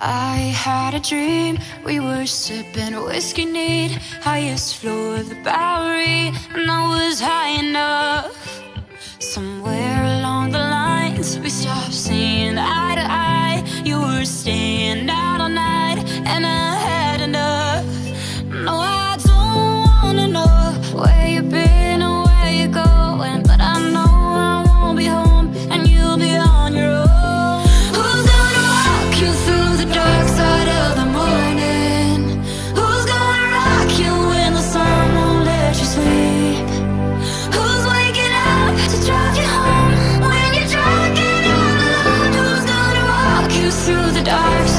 I had a dream, we were sipping whiskey neat, highest floor of the Bowery, and I was high enough. Somewhere along the lines, we stopped seeing eye to eye. You were standing. heart